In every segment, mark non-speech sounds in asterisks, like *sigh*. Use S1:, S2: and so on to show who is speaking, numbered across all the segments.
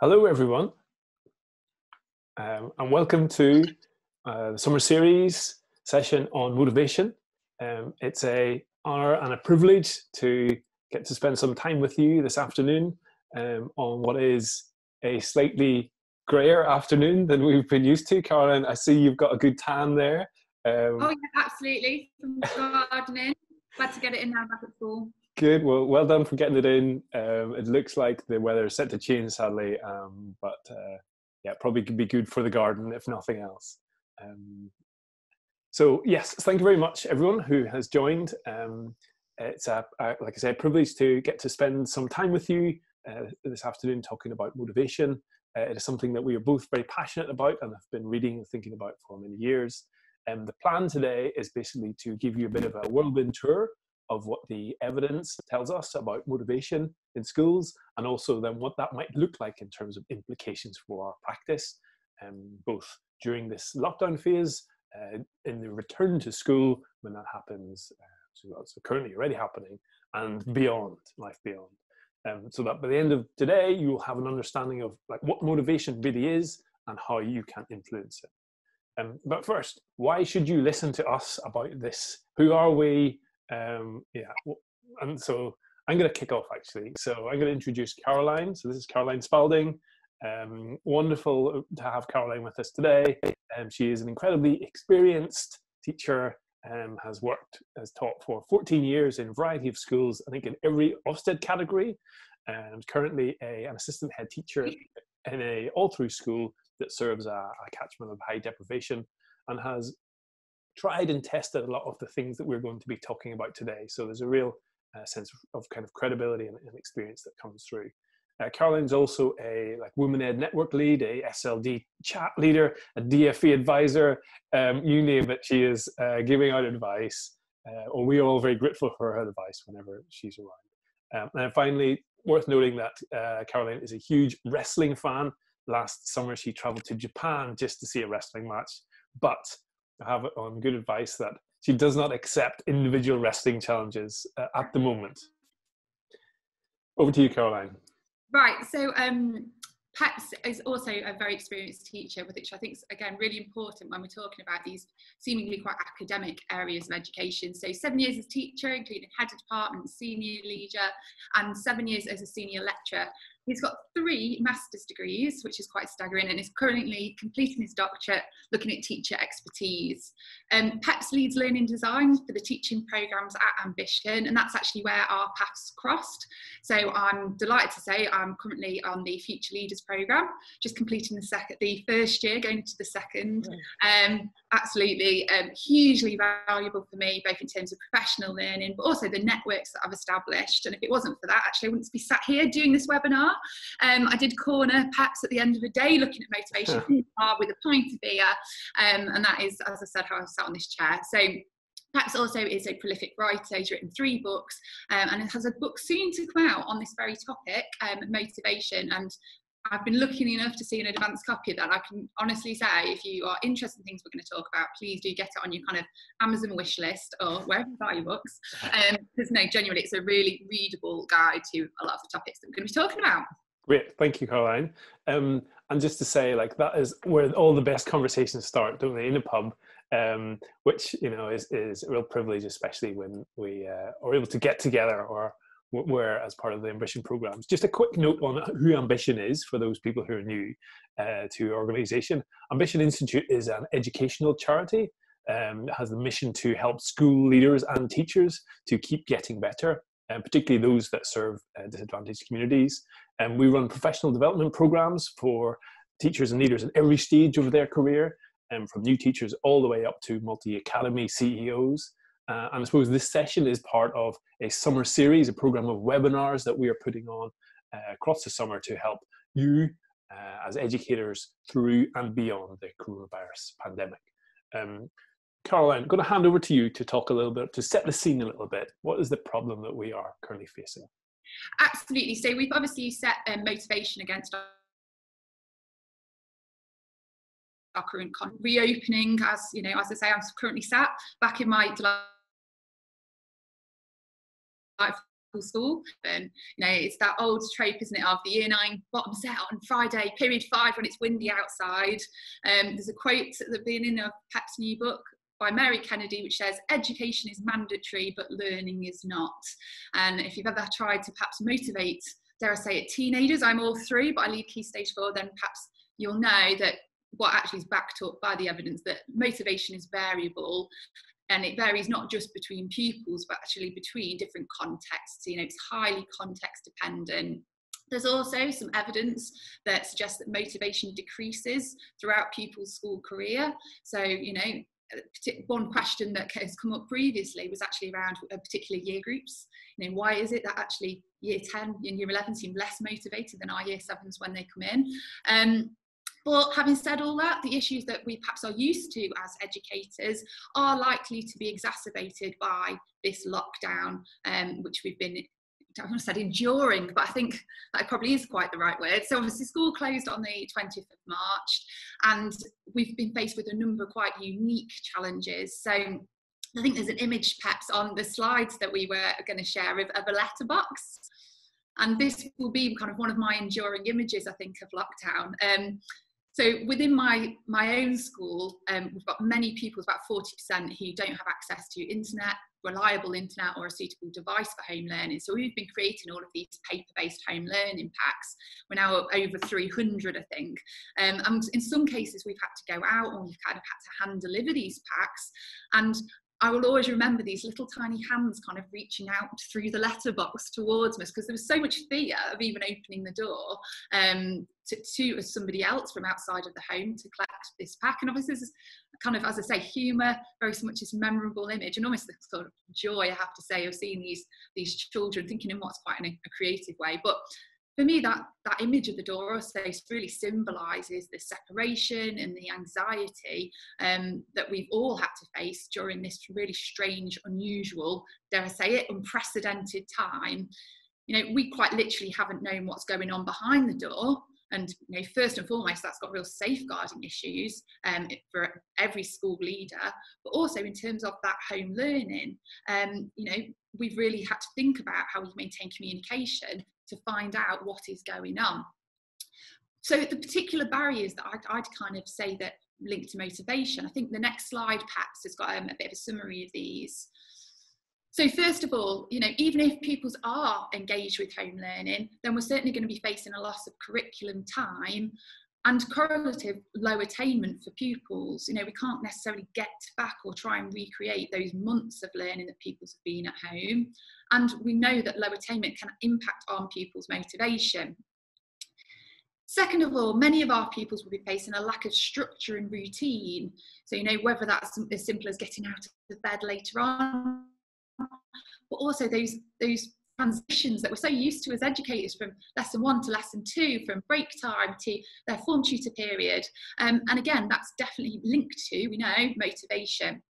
S1: Hello, everyone, um, and welcome to uh, the summer series session on motivation. Um, it's a honor and a privilege to get to spend some time with you this afternoon um, on what is a slightly grayer afternoon than we've been used to. Caroline, I see you've got a good tan there.
S2: Um, oh yeah, absolutely. From gardening, glad to get it in now back at school.
S1: Good. Well, well done for getting it in. Um, it looks like the weather is set to change, sadly, um, but uh, yeah, probably could be good for the garden if nothing else. Um, so yes, thank you very much, everyone who has joined. Um, it's a, a, like I said, a privilege to get to spend some time with you uh, this afternoon talking about motivation. Uh, it is something that we are both very passionate about and have been reading and thinking about for many years. And um, the plan today is basically to give you a bit of a whirlwind tour of what the evidence tells us about motivation in schools and also then what that might look like in terms of implications for our practice, um, both during this lockdown phase, uh, in the return to school when that happens, uh, so that's currently already happening, and beyond, life beyond. Um, so that by the end of today, you will have an understanding of like what motivation really is and how you can influence it. Um, but first, why should you listen to us about this? Who are we? Um, yeah, and so I'm going to kick off actually. So I'm going to introduce Caroline. So this is Caroline Spalding. Um, wonderful to have Caroline with us today. Um, she is an incredibly experienced teacher. Um, has worked, has taught for 14 years in a variety of schools, I think in every Ofsted category, and currently a, an assistant head teacher in a all-through school that serves a, a catchment of high deprivation and has tried and tested a lot of the things that we're going to be talking about today. So there's a real uh, sense of, of, kind of credibility and, and, experience that comes through. Uh, Caroline's also a like Women Ed Network lead, a SLT chat leader, a DFE advisor, um, you name it. She is uh, giving out advice, uh, or we are all very grateful for her advice whenever she's around. Um, and finally, worth noting that uh, Caroline is a huge wrestling fan. Last summer, she traveled to Japan just to see a wrestling match, but have on good advice that she does not accept individual wrestling challenges uh, at the moment. Over to you, Caroline.
S2: Right. So, um, Peps is also a very experienced teacher, which I think is again really important when we're talking about these seemingly quite academic areas of education. So seven years as teacher, including head of department, senior leader, and seven years as a senior lecturer. He's got three master's degrees, which is quite staggering, and is currently completing his doctorate looking at teacher expertise. Um, Peps leads learning design for the teaching programmes at Ambition, and that's actually where our paths crossed. So I'm delighted to say I'm currently on the Future Leaders programme, just completing the second, the first year, going to the second. Um, absolutely um, hugely valuable for me, both in terms of professional learning, but also the networks that I've established. And if it wasn't for that, actually, I wouldn't be sat here doing this webinar. Um, I did corner Peps at the end of the day looking at motivation *laughs* with a pint of beer. Um, and that is, as I said, how I sat on this chair. So Peps also is a prolific writer. He's written three books um, and has a book soon to come out on this very topic, um, motivation. And I've been lucky enough to see an advanced copy of that. I can honestly say, if you are interested in things we're going to talk about, please do get it on your kind of Amazon wish list or wherever you buy your books. Because *laughs* um, no, genuinely, it's a really readable guide to a lot of the topics that we're going to be talking about.
S1: Great, thank you, Caroline. Um, and just to say, like that is where all the best conversations start, don't they? In a pub, um, which you know is is a real privilege, especially when we uh, are able to get together or were as part of the Ambition programs. Just a quick note on who Ambition is for those people who are new uh, to organization. Ambition Institute is an educational charity. Um, has the mission to help school leaders and teachers to keep getting better, and particularly those that serve uh, disadvantaged communities. And we run professional development programs for teachers and leaders at every stage of their career, and um, from new teachers all the way up to multi academy CEOs. Uh, and I suppose this session is part of a summer series, a program of webinars that we are putting on uh, across the summer to help you uh, as educators through and beyond the coronavirus pandemic. Um, Caroline, I'm going to hand over to you to talk a little bit, to set the scene a little bit. What is the problem that we are currently facing?
S2: Absolutely. So we've obviously set um, motivation against our current con- reopening as you know as i say i'm currently sat back in my school. And you know, it's that old trope, isn't it, of the year nine bottom set on Friday, period five when it's windy outside. Um, there's a quote at the beginning of Pep's new book by Mary Kennedy, which says, Education is mandatory, but learning is not. And if you've ever tried to perhaps motivate, dare I say it, teenagers, I'm all three, but I leave key stage four, then perhaps you'll know that what actually is backed up by the evidence that motivation is variable and it varies not just between pupils but actually between different contexts you know it's highly context dependent there's also some evidence that suggests that motivation decreases throughout pupils' school career. So, you know, one question that has come up previously was actually around particular year groups. You know, why is it that actually year 10 and year 11 seem less motivated than our year sevens when they come in? Um, but having said all that, the issues that we perhaps are used to as educators are likely to be exacerbated by this lockdown, um, which we've been I want to say enduring, but I think that probably is quite the right word. So obviously school closed on the 20th of March and we've been faced with a number of quite unique challenges. So I think there's an image perhaps on the slides that we were going to share of, of a letterbox. And this will be kind of one of my enduring images, I think, of lockdown. Um, so within my my own school, um, we've got many pupils, about 40%, who don't have access to internet, reliable internet, or a suitable device for home learning. So we've been creating all of these paper-based home learning packs. We're now over 300, I think. Um, and in some cases, we've had to go out and we've kind of had to hand deliver these packs. And I will always remember these little tiny hands kind of reaching out through the letterbox towards us because there was so much fear of even opening the door um, to, to somebody else from outside of the home to collect this pack. And obviously, this is kind of, as I say, humour, very much this memorable image, and almost the sort of joy I have to say of seeing these these children thinking in what's quite in a, a creative way. But for me, that that image of the door space really symbolises the separation and the anxiety um, that we've all had to face during this really strange, unusual, dare I say it, unprecedented time. You know, we quite literally haven't known what's going on behind the door. And you know, first and foremost, that's got real safeguarding issues um, for every school leader, but also in terms of that home learning. Um, you know, we've really had to think about how we maintain communication to find out what is going on. So the particular barriers that I'd, I'd kind of say that link to motivation, I think the next slide perhaps has got um, a bit of a summary of these. So first of all, you know, even if pupils are engaged with home learning, then we're certainly going to be facing a loss of curriculum time and correlative low attainment for pupils. You know, we can't necessarily get back or try and recreate those months of learning that pupils have been at home. And we know that low attainment can impact on pupils' motivation. Second of all, many of our pupils will be facing a lack of structure and routine. So, you know, whether that's as simple as getting out of the bed later on, but also those, those transitions that we're so used to as educators from lesson one to lesson two, from break time to their form tutor period. Um, and again, that's definitely linked to, we know, motivation.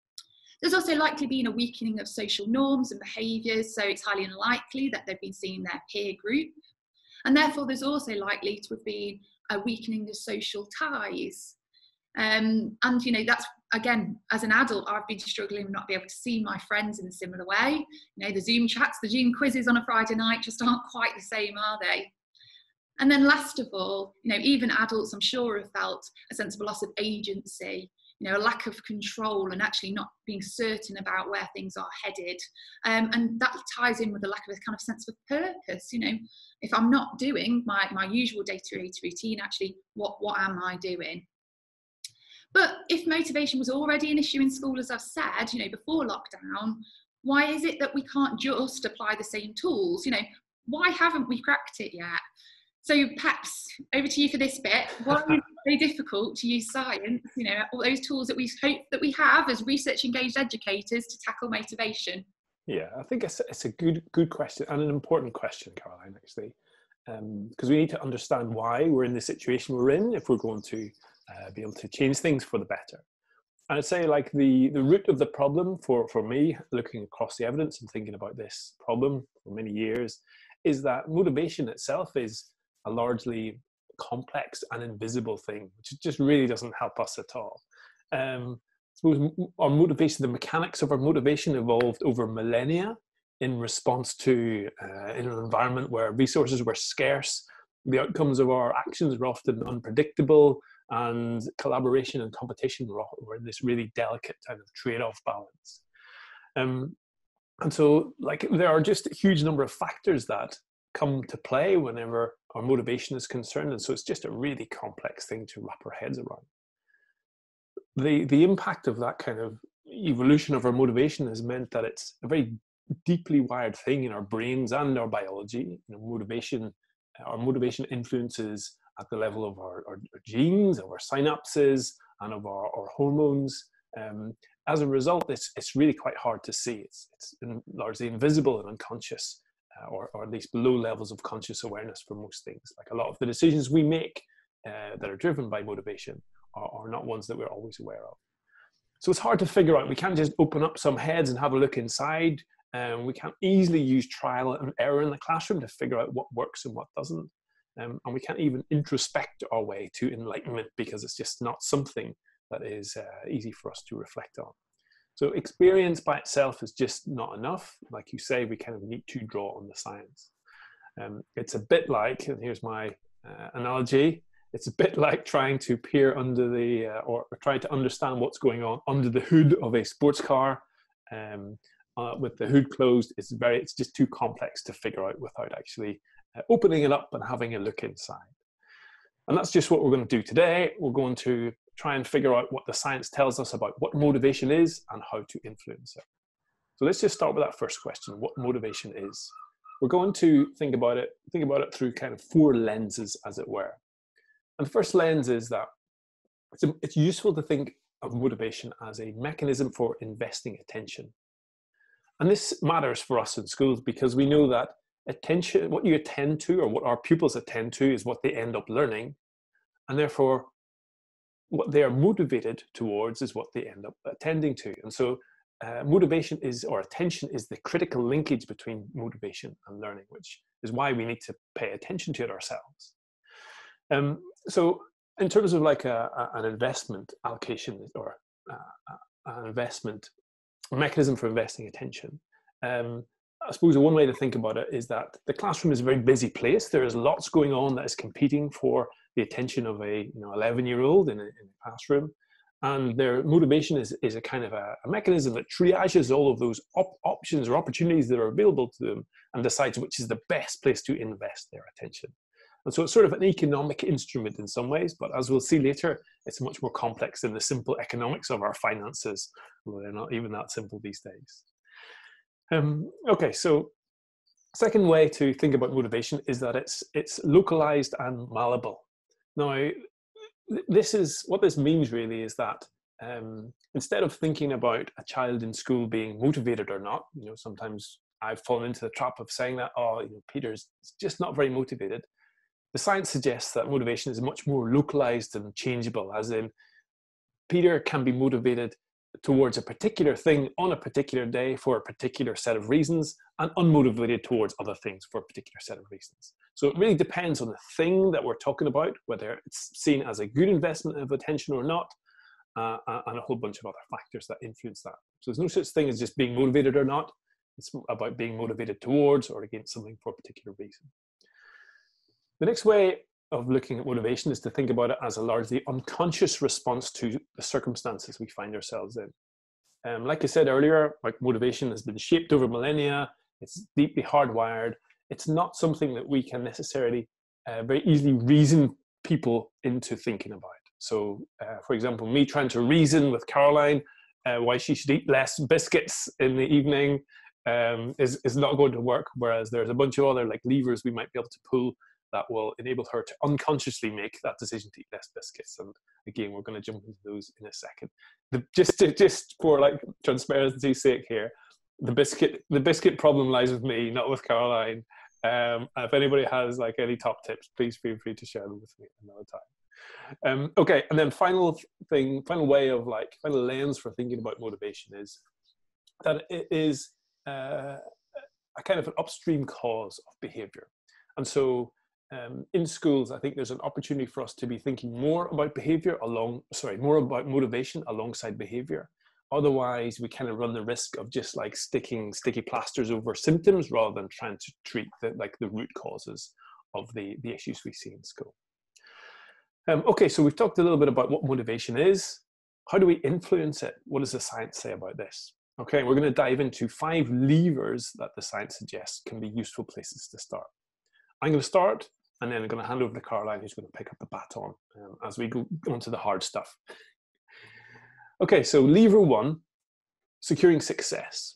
S2: There's also likely been a weakening of social norms and behaviours, so it's highly unlikely that they've been seeing their peer group. And therefore, there's also likely to have been a weakening of social ties. Um, and, you know, that's again, as an adult, I've been struggling not be able to see my friends in a similar way. You know, the Zoom chats, the Zoom quizzes on a Friday night just aren't quite the same, are they? And then last of all, you know, even adults, I'm sure, have felt a sense of a loss of agency, you know, a lack of control and actually not being certain about where things are headed. Um, and that ties in with the lack of a kind of sense of purpose. You know, if I'm not doing my, my usual day-to-day routine, actually, what, what am I doing? But if motivation was already an issue in school, as I've said, you know, before lockdown, why is it that we can't just apply the same tools? You know, why haven't we cracked it yet? So perhaps over to you for this bit. Why is it so *laughs* difficult to use science, you know, all those tools that we hope that we have as research engaged educators to tackle motivation?
S1: Yeah, I think it's, it's a good good question and an important question, Caroline, actually. Because um, we need to understand why we're in the situation we're in if we're going to uh, be able to change things for the better. And I'd say like the, the root of the problem for, for me, looking across the evidence and thinking about this problem for many years, is that motivation itself is a largely complex and invisible thing, which just really doesn't help us at all. Um, suppose our motivation, the mechanics of our motivation evolved over millennia in response to uh, in an environment where resources were scarce. The outcomes of our actions were often unpredictable, and collaboration and competition were, were this really delicate kind of trade-off balance. Um, and so, like, there are just a huge number of factors that come to play whenever our motivation is concerned, and so it's just a really complex thing to wrap our heads around. The the impact of that kind of evolution of our motivation has meant that it's a very deeply wired thing in our brains and our biology. You know, motivation, our motivation influences at the level of our, our, our genes, of our synapses, and of our, our hormones. Um, as a result, it's, it's really quite hard to see. It's, it's largely invisible and unconscious, uh, or, or at least below levels of conscious awareness for most things. Like a lot of the decisions we make uh, that are driven by motivation are, are not ones that we're always aware of. So it's hard to figure out. We can't just open up some heads and have a look inside. Um, we can't easily use trial and error in the classroom to figure out what works and what doesn't. Um, and we can't even introspect our way to enlightenment because it's just not something that is uh, easy for us to reflect on. So experience by itself is just not enough. Like you say, we kind of need to draw on the science. Um, it's a bit like, and here's my uh, analogy, it's a bit like trying to peer under the uh, or, or trying to understand what's going on under the hood of a sports car um, uh, with the hood closed it's very it's just too complex to figure out without actually Uh, opening it up and having a look inside. And that's just what we're going to do today. We're going to try and figure out what the science tells us about what motivation is and how to influence it. So let's just start with that first question what motivation is. We're going to think about it think about it through kind of four lenses as it were. And the first lens is that it's, it's useful to think of motivation as a mechanism for investing attention. And this matters for us in schools because we know that attention, what you attend to or what our pupils attend to is what they end up learning. And therefore, what they are motivated towards is what they end up attending to. And so uh, motivation is, or attention is the critical linkage between motivation and learning, which is why we need to pay attention to it ourselves. Um, so in terms of like a, a, an investment allocation or uh, an investment mechanism for investing attention, um, I suppose one way to think about it is that the classroom is a very busy place. There is lots going on that is competing for the attention of a you know 11 year old in a, in a classroom. And their motivation is, is a kind of a, a mechanism that triages all of those op- options or opportunities that are available to them and decides which is the best place to invest their attention. And so it's sort of an economic instrument in some ways, but as we'll see later, it's much more complex than the simple economics of our finances. Well, they're not even that simple these days. Um, okay, so second way to think about motivation is that it's it's localized and malleable. Now, this is what this means really is that um, instead of thinking about a child in school being motivated or not, you know, sometimes I've fallen into the trap of saying that, oh, you know, Peter's just not very motivated the science suggests that motivation is much more localized and changeable, as in Peter can be motivated towards a particular thing on a particular day for a particular set of reasons and unmotivated towards other things for a particular set of reasons. So it really depends on the thing that we're talking about, whether it's seen as a good investment of attention or not, uh, and a whole bunch of other factors that influence that. So there's no such thing as just being motivated or not. It's about being motivated towards or against something for a particular reason. The next way of looking at motivation is to think about it as a largely unconscious response to the circumstances we find ourselves in. Um, like I said earlier, like motivation has been shaped over millennia. It's deeply hardwired. It's not something that we can necessarily uh, very easily reason people into thinking about. So, uh, for example, me trying to reason with Caroline uh, why she should eat less biscuits in the evening um, is, is not going to work. Whereas there's a bunch of other like levers we might be able to pull that will enable her to unconsciously make that decision to eat less biscuits. And again, we're going to jump into those in a second. The, just to, just for like transparency's sake here, the biscuit the biscuit problem lies with me, not with Caroline. Um, if anybody has like any top tips, please feel free to share them with me another time. Um, okay, and then final thing, final way of like final lens for thinking about motivation is that it is uh, a kind of an upstream cause of behavior. And so um, in schools, I think there's an opportunity for us to be thinking more about behavior along, sorry, more about motivation alongside behavior, Otherwise, we kind of run the risk of just like sticking sticky plasters over symptoms rather than trying to treat the, like the root causes of the, the issues we see in school. Um, okay, so we've talked a little bit about what motivation is. How do we influence it? What does the science say about this? Okay, we're going to dive into five levers that the science suggests can be useful places to start. I'm going to start and then I'm going to hand over to Caroline who's going to pick up the baton um, as we go on to the hard stuff. Okay, so lever one, securing success.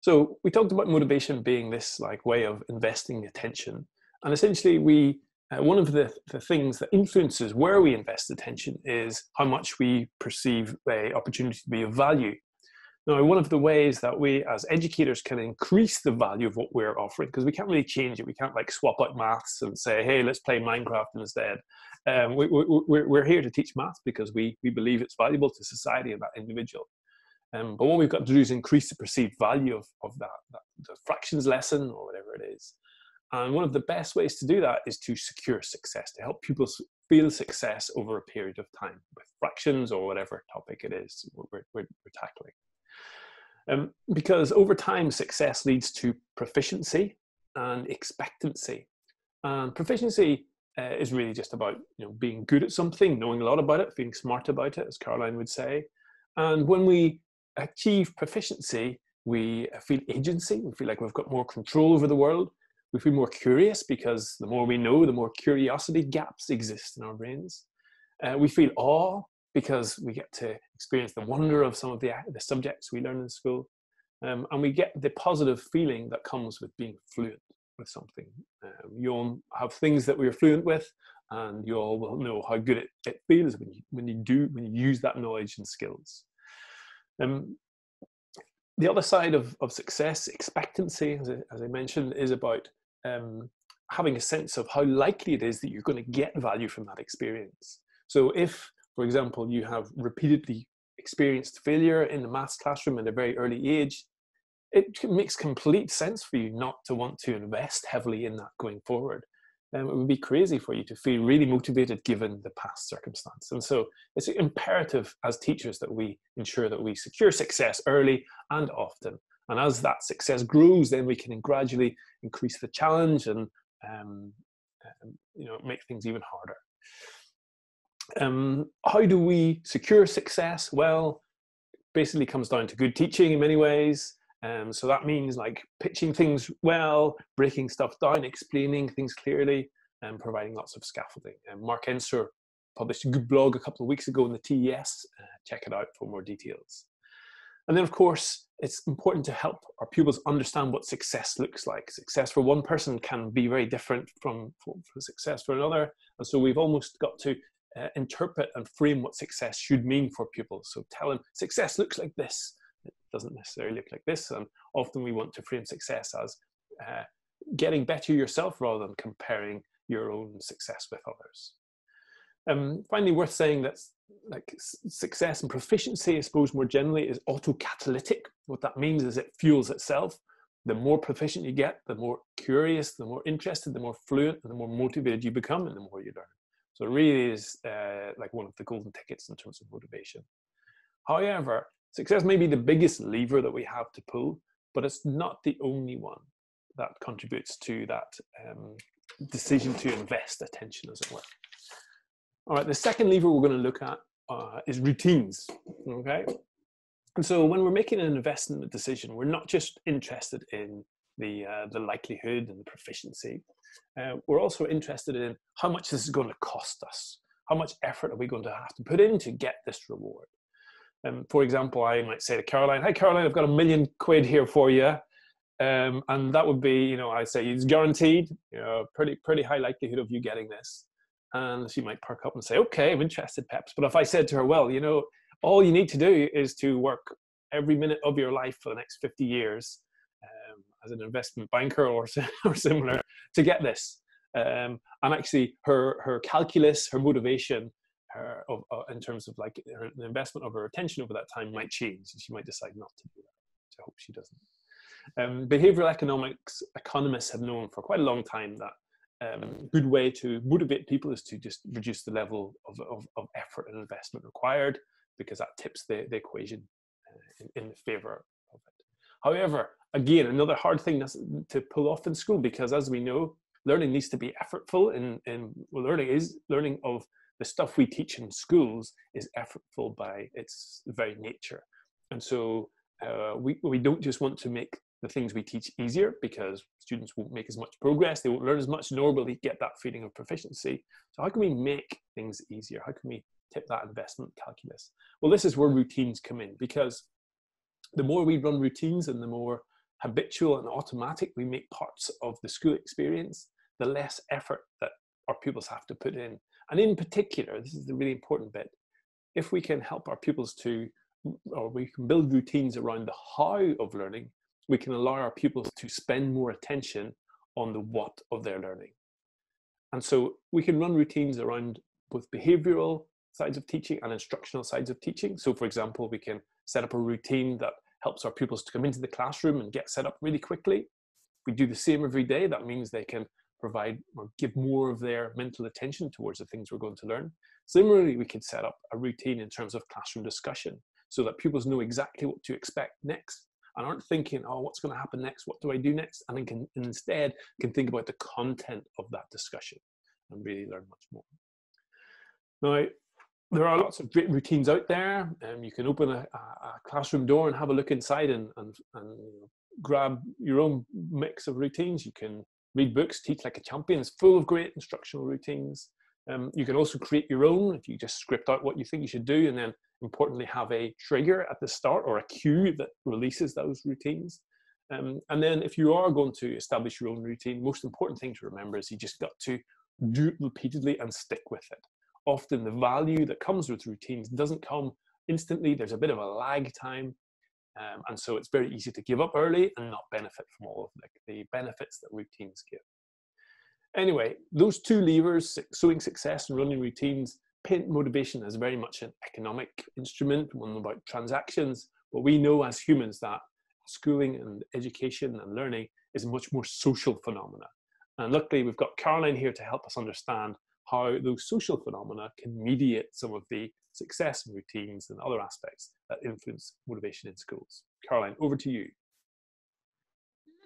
S1: So we talked about motivation being this like way of investing attention. And essentially we uh, one of the, the things that influences where we invest attention is how much we perceive a opportunity to be of value. Now, one of the ways that we as educators can increase the value of what we're offering, because we can't really change it, we can't like swap out maths and say, hey, let's play Minecraft instead. Um, we, we, we're, we're here to teach maths because we, we believe it's valuable to society and that individual. Um, but what we've got to do is increase the perceived value of, of that, that the fractions lesson or whatever it is. And one of the best ways to do that is to secure success, to help pupils feel success over a period of time with fractions or whatever topic it is we're, we're, we're tackling. Um, because over time, success leads to proficiency and expectancy. And proficiency uh, is really just about you know being good at something, knowing a lot about it, being smart about it, as Caroline would say. And when we achieve proficiency, we feel agency. We feel like we've got more control over the world. We feel more curious because the more we know, the more curiosity gaps exist in our brains. Uh, we feel awe because we get to experience the wonder of some of the, the subjects we learn in school. Um, and we get the positive feeling that comes with being fluent with something. Um, you'll have things that we're fluent with, and you all will know how good it, it feels when you, when you do when you use that knowledge and skills. Um, the other side of, of success, expectancy, as I, as I mentioned, is about um, having a sense of how likely it is that you're going to get value from that experience. So if, for example, you have repeatedly experienced failure in the maths classroom at a very early age, it makes complete sense for you not to want to invest heavily in that going forward. Um, it would be crazy for you to feel really motivated given the past circumstance. And so it's imperative as teachers that we ensure that we secure success early and often. And as that success grows, then we can gradually increase the challenge and um, um, you know make things even harder. Um, how do we secure success? Well, basically comes down to good teaching in many ways. Um, so that means like pitching things well, breaking stuff down, explaining things clearly, and providing lots of scaffolding. And Mark Enser published a good blog a couple of weeks ago in the TES. Uh, check it out for more details. And then, of course, it's important to help our pupils understand what success looks like. Success for one person can be very different from, from success for another. And so we've almost got to uh, interpret and frame what success should mean for pupils. So tell them success looks like this it doesn't necessarily look like this. And often we want to frame success as uh, getting better yourself rather than comparing your own success with others. Um, finally, worth saying that like success and proficiency, I suppose more generally, is autocatalytic. What that means is it fuels itself. The more proficient you get, the more curious, the more interested, the more fluent, and the more motivated you become, and the more you learn. So it really is uh, like one of the golden tickets in terms of motivation. However, Success may be the biggest lever that we have to pull, but it's not the only one that contributes to that um, decision to invest attention, as it were. All right, the second lever we're going to look at uh, is routines. Okay, and so when we're making an investment decision, we're not just interested in the uh, the likelihood and the proficiency. Uh, we're also interested in how much this is going to cost us. How much effort are we going to have to put in to get this reward? Um, for example, I might say to Caroline, "Hey, Caroline, I've got a million quid here for you," um, and that would be, you know, I say it's guaranteed. You know, pretty pretty high likelihood of you getting this. And she might perk up and say, "Okay, I'm interested, Peps." But if I said to her, "Well, you know, all you need to do is to work every minute of your life for the next 50 years as an investment banker or, *laughs* or similar to get this," um, and actually, her her calculus, her motivation her of, uh, in terms of like her, the investment of her attention over that time might change she might decide not to do that. I hope she doesn't. Um, behavioral economics economists have known for quite a long time that um, a good way to motivate people is to just reduce the level of, of, of effort and investment required because that tips the, the equation uh, in, in favor of it. However, again, another hard thing to pull off in school because as we know, learning needs to be effortful and, and learning is learning of the stuff we teach in schools is effortful by its very nature. And so uh, we, we don't just want to make the things we teach easier because students won't make as much progress, they won't learn as much, nor will they get that feeling of proficiency. So how can we make things easier? How can we tip that investment calculus? Well, this is where routines come in because the more we run routines and the more habitual and automatic we make parts of the school experience, the less effort that our pupils have to put in. And in particular, this is the really important bit, if we can help our pupils to, or we can build routines around the how of learning, we can allow our pupils to spend more attention on the what of their learning. And so we can run routines around both behavioral sides of teaching and instructional sides of teaching. So for example, we can set up a routine that helps our pupils to come into the classroom and get set up really quickly. If we do the same every day, that means they can provide or give more of their mental attention towards the things we're going to learn. Similarly, we could set up a routine in terms of classroom discussion so that pupils know exactly what to expect next and aren't thinking, oh, what's going to happen next? What do I do next? And, can, instead can think about the content of that discussion and really learn much more. Now, there are lots of great routines out there. Um, you can open a, a, classroom door and have a look inside and, and, and grab your own mix of routines. You can read books, Teach Like a Champion is full of great instructional routines. Um, you can also create your own if you just script out what you think you should do and then importantly have a trigger at the start or a cue that releases those routines. Um, and then if you are going to establish your own routine, most important thing to remember is you just got to do it repeatedly and stick with it. Often the value that comes with routines doesn't come instantly. There's a bit of a lag time. Um, and so it's very easy to give up early and not benefit from all of the, the benefits that routines give. Anyway, those two levers, sowing success and running routines, paint motivation as very much an economic instrument, one about transactions. But we know as humans that schooling and education and learning is a much more social phenomena. And luckily, we've got Caroline here to help us understand how those social phenomena can mediate some of the success and routines and other aspects that influence motivation in schools. Caroline, over to you.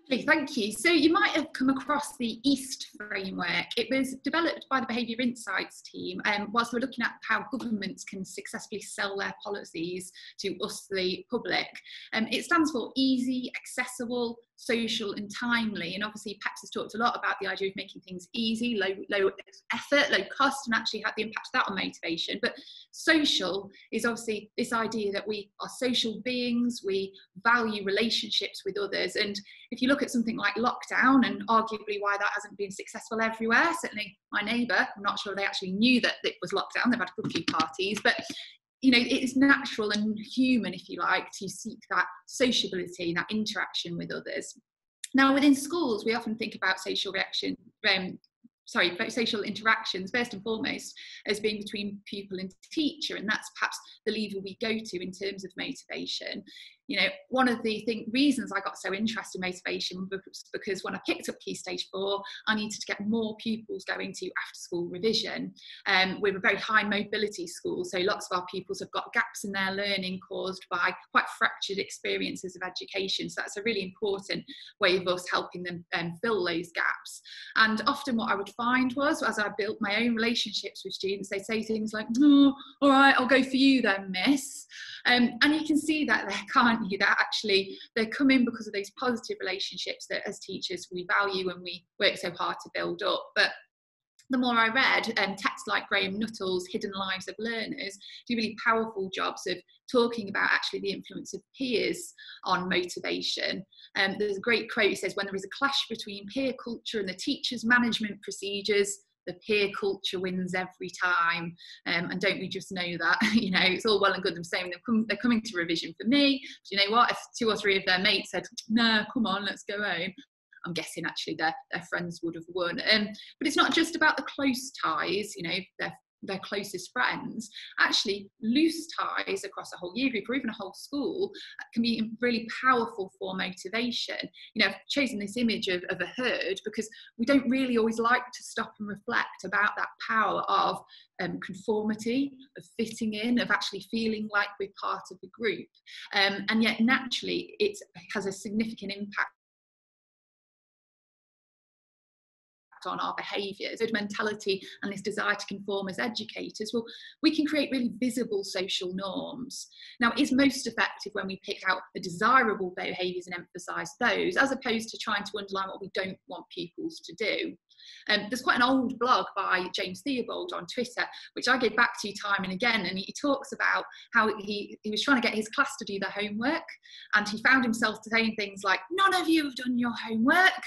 S2: Lovely, thank you. So you might have come across the EAST framework. It was developed by the Behaviour Insights team um, whilst we're looking at how governments can successfully sell their policies to us, the public. Um, it stands for easy, accessible, social and timely. And obviously, Peps has talked a lot about the idea of making things easy, low, low effort, low cost, and actually had the impact of that on motivation. But social is obviously this idea that we are social beings, we value relationships with others. And if you look at something like lockdown, and arguably why that hasn't been successful everywhere, certainly my neighbour, I'm not sure they actually knew that it was lockdown, they've had a good few parties, but you know, it is natural and human, if you like, to seek that sociability, that interaction with others. Now, within schools, we often think about social reaction, um, sorry, social interactions first and foremost as being between pupil and teacher, and that's perhaps the lever we go to in terms of motivation you know, one of the thing, reasons I got so interested in motivation was because when I picked up Key Stage 4, I needed to get more pupils going to after school revision. Um, we're a very high mobility school, so lots of our pupils have got gaps in their learning caused by quite fractured experiences of education. So that's a really important way of us helping them um, fill those gaps. And often what I would find was, as I built my own relationships with students, they'd say things like, oh, all right, I'll go for you then, miss. Um, and you can see that there, *laughs* can't you? That actually they're coming because of those positive relationships that as teachers we value and we work so hard to build up. But the more I read, um, texts like Graham Nuthall's Hidden Lives of Learners do really powerful jobs of talking about actually the influence of peers on motivation. Um, there's a great quote, it says, when there is a clash between peer culture and the teacher's management procedures, the peer culture wins every time. Um, and don't we just know that? *laughs* you know, it's all well and good them saying they're, com- they're coming to revision for me. But you know what? If two or three of their mates said, no, come on, let's go home. I'm guessing actually their, their friends would have won. Um, but it's not just about the close ties, you know, their their closest friends, actually loose ties across a whole year group or even a whole school can be really powerful for motivation. You know, I've chosen this image of, of a herd because we don't really always like to stop and reflect about that power of um, conformity, of fitting in, of actually feeling like we're part of the group. Um, and yet, naturally, it has a significant impact on our behaviours, good mentality and this desire to conform as educators, well, we can create really visible social norms. Now, it is most effective when we pick out the desirable behaviours and emphasise those, as opposed to trying to underline what we don't want pupils to do. Um, there's quite an old blog by James Theobald on Twitter, which I go back to time and again, and he talks about how he, he was trying to get his class to do their homework, and he found himself saying things like, None of you have done your homework.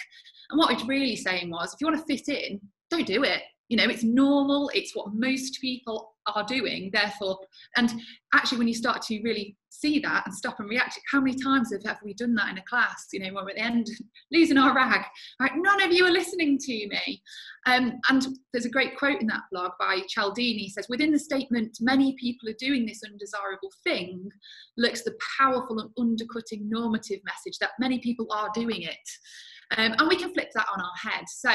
S2: And what he's really saying was, if you want to fit in, don't do it. You know, it's normal, it's what most people are doing, therefore, and actually, when you start to really see that and stop and react, how many times have, have we done that in a class? You know, when we're at the end *laughs* losing our rag, right? None of you are listening to me. Um, and there's a great quote in that blog by Cialdini. He says, Within the statement, many people are doing this undesirable thing, looks the powerful and undercutting normative message that many people are doing it. Um, and we can flip that on our head. So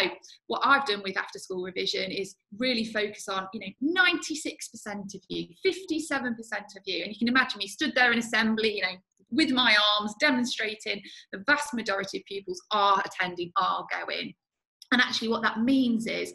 S2: what I've done with after school revision is really focus on, you know, 96% of you, 57% of you. And you can imagine me stood there in assembly, you know, with my arms demonstrating the vast majority of pupils are attending, are going. And actually what that means is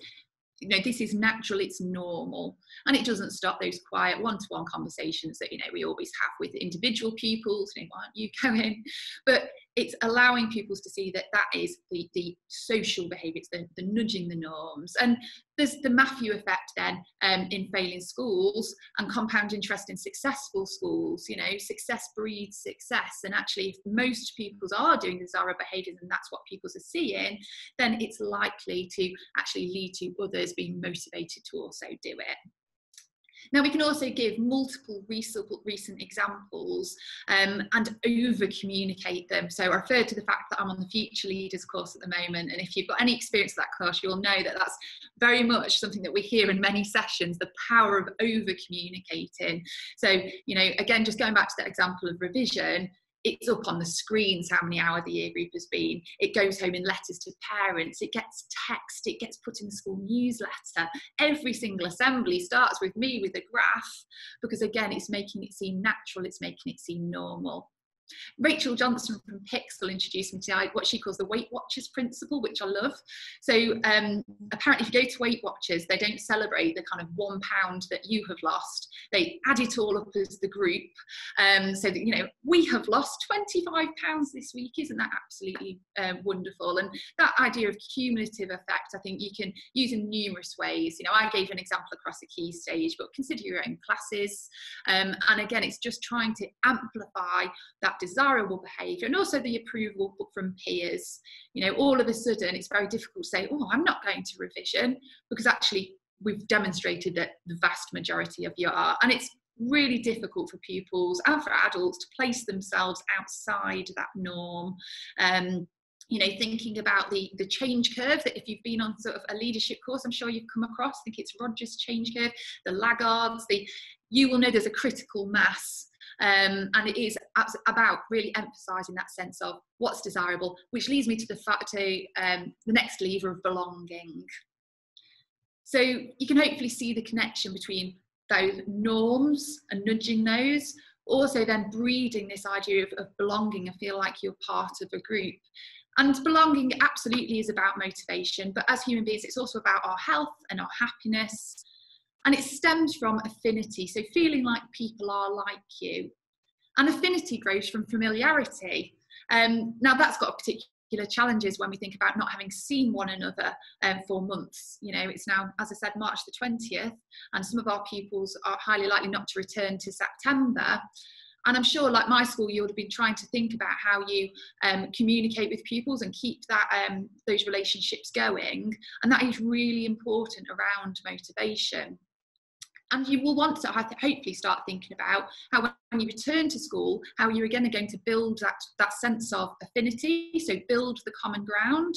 S2: you know this is natural it's normal and it doesn't stop those quiet one-to-one conversations that you know we always have with individual pupils you know why aren't you *laughs* going but it's allowing pupils to see that that is the, the social behaviour, it's the, the nudging the norms. And there's the Matthew effect then um, in failing schools and compound interest in successful schools. You know, success breeds success. And actually, if most pupils are doing the Zara behaviours and that's what pupils are seeing, then it's likely to actually lead to others being motivated to also do it. Now we can also give multiple recent examples um, and over communicate them. So I referred to the fact that I'm on the Future Leaders course at the moment and if you've got any experience of that course you'll know that that's very much something that we hear in many sessions, the power of over communicating. So, you know, again, just going back to that example of revision, it's up on the screens how many hours the year group has been. It goes home in letters to parents. It gets text. It gets put in the school newsletter. Every single assembly starts with me with a graph because, again, it's making it seem natural. It's making it seem normal. Rachel Johnson from PiXL introduced me to what she calls the Weight Watchers principle, which I love. So um, apparently, if you go to Weight Watchers, they don't celebrate the kind of one pound that you have lost. They add it all up as the group, um, so that you know we have lost 25 pounds this week. Isn't that absolutely um, wonderful? And that idea of cumulative effect, I think you can use in numerous ways. You know, I gave an example across a key stage, but consider your own classes. Um, and again, it's just trying to amplify that desirable behaviour and also the approval from peers. You know, all of a sudden it's very difficult to say, oh, I'm not going to revision because actually we've demonstrated that the vast majority of you are. And it's really difficult for pupils and for adults to place themselves outside that norm. Um, you know, thinking about the the change curve that if you've been on sort of a leadership course, I'm sure you've come across. I think it's Rogers change curve, the laggards, the you will know there's a critical mass um, and it is about really emphasising that sense of what's desirable, which leads me to the fact to um, the next lever of belonging. So you can hopefully see the connection between those norms and nudging those, also then breeding this idea of, of belonging and feel like you're part of a group. And belonging absolutely is about motivation, but as human beings, it's also about our health and our happiness and it stems from affinity, so feeling like people are like you. And affinity grows from familiarity. Um, now, that's got particular challenges when we think about not having seen one another um, for months. You know, it's now, as I said, March the 20th, and some of our pupils are highly likely not to return to September. And I'm sure, like my school, you would have been trying to think about how you um, communicate with pupils and keep that um, those relationships going. And that is really important around motivation and you will want to hopefully start thinking about how when you return to school how you're again going to build that that sense of affinity so build the common ground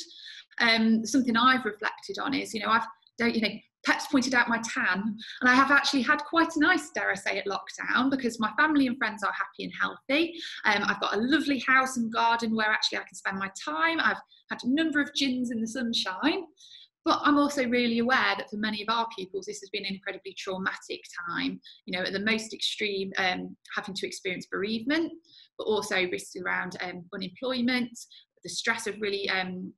S2: um, something i've reflected on is you know i've don't you know Pep's pointed out my tan, and I have actually had quite a nice, dare I say at lockdown because my family and friends are happy and healthy. Um, I've got a lovely house and garden where actually I can spend my time. I've had a number of gins in the sunshine. But I'm also really aware that for many of our pupils, this has been an incredibly traumatic time. You know, at the most extreme, um, having to experience bereavement, but also risks around um, unemployment, the stress of really um,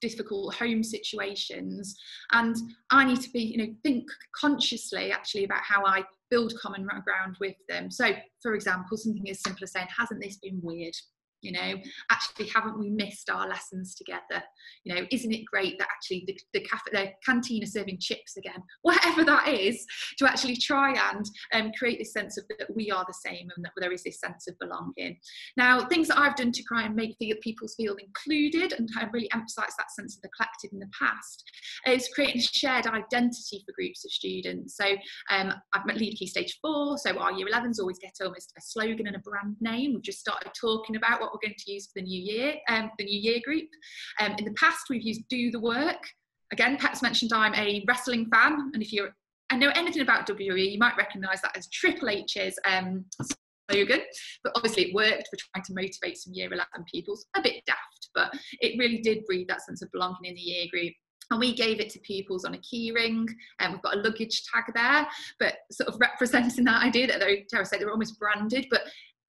S2: difficult home situations and i need to be you know think consciously actually about how i build common ground with them so for example something as simple as saying hasn't this been weird you know actually haven't we missed our lessons together? You know isn't it great that actually the, the cafe the canteen are serving chips again? *laughs* Whatever that is to actually try and um, create this sense of that we are the same and that there is this sense of belonging. Now things that i've done to try and make the people feel included and kind of really emphasize that sense of the collective in the past is creating a shared identity for groups of students. So um, i've met lead key stage four so our year 11s always get almost a slogan and a brand name. We've just started talking about what we're going to use for the new year, um, the new year group. Um, in the past, we've used do the work. Again, Peps's mentioned I'm a wrestling fan, and if you I know anything about WWE, you might recognise that as Triple H's um, slogan. But obviously, it worked for trying to motivate some year 11 pupils. A bit daft, but it really did breed that sense of belonging in the year group and we gave it to pupils on a keyring and we've got a luggage tag there but sort of representing that idea that they're Tara said they're almost branded but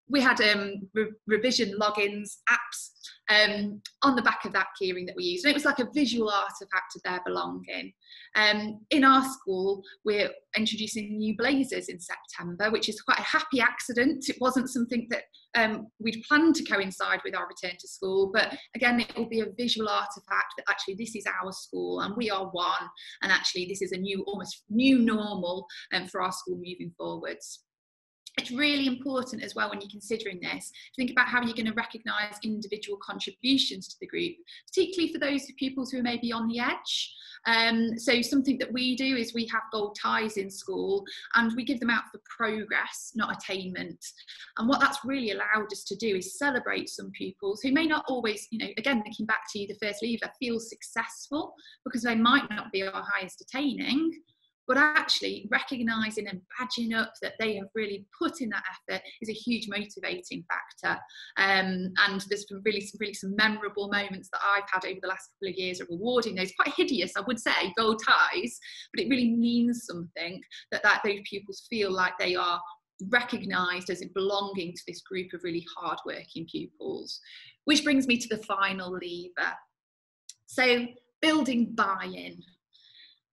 S2: we had um, re- revision logins apps um, on the back of that keyring that we used. And it was like a visual artifact of their belonging. Um, in our school, we're introducing new blazers in September, which is quite a happy accident. It wasn't something that um, we'd planned to coincide with our return to school, but again, it will be a visual artifact that actually this is our school and we are one, and actually this is a new, almost new normal um, for our school moving forwards it's really important as well when you're considering this to think about how you're going to recognise individual contributions to the group, particularly for those pupils who are maybe on the edge. Um, so something that we do is we have gold ties in school and we give them out for progress, not attainment. And what that's really allowed us to do is celebrate some pupils who may not always, you know, again, thinking back to you, the first lever, feel successful because they might not be our highest attaining, but actually recognizing and badging up that they have really put in that effort is a huge motivating factor. Um, and there's been really some really some memorable moments that I've had over the last couple of years of rewarding those. Quite hideous I would say gold ties but it really means something that, that those pupils feel like they are recognized as belonging to this group of really hardworking pupils. Which brings me to the final lever. So building buy-in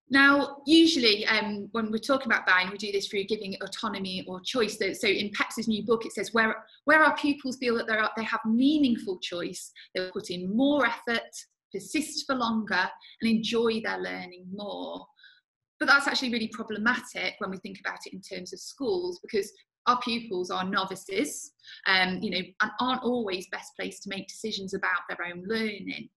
S2: now, usually um, when we're talking about buying, we do this through giving autonomy or choice. So, so in Peps's new book, it says where, where our pupils feel that are, they have meaningful choice, they'll put in more effort, persist for longer, and enjoy their learning more. But that's actually really problematic when we think about it in terms of schools because our pupils are novices, um, you know, and aren't always best placed to make decisions about their own learning.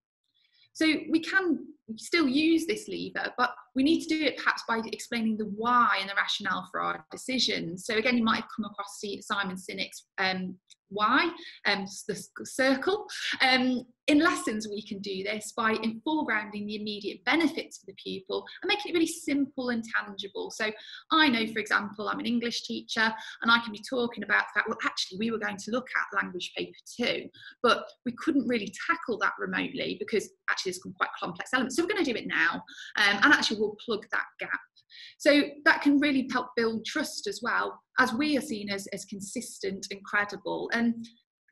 S2: So we can still use this lever, but we need to do it perhaps by explaining the why and the rationale for our decisions. So again, you might have come across Simon Sinek's um, why, um, the circle. Um, in lessons, we can do this by foregrounding the immediate benefits for the pupil and making it really simple and tangible. So I know, for example, I'm an English teacher and I can be talking about that. Well, actually, we were going to look at language paper two, but we couldn't really tackle that remotely because actually there's quite complex elements. So we're going to do it now, um, and actually we'll plug that gap. So that can really help build trust as well, as we are seen as, as consistent and credible. And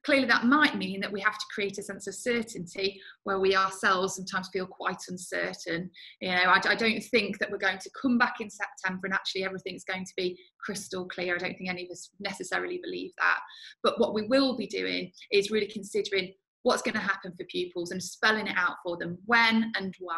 S2: clearly that might mean that we have to create a sense of certainty where we ourselves sometimes feel quite uncertain you know I, I, don't think that we're going to come back in september and actually everything's going to be crystal clear i don't think any of us necessarily believe that but what we will be doing is really considering what's going to happen for pupils and spelling it out for them when and why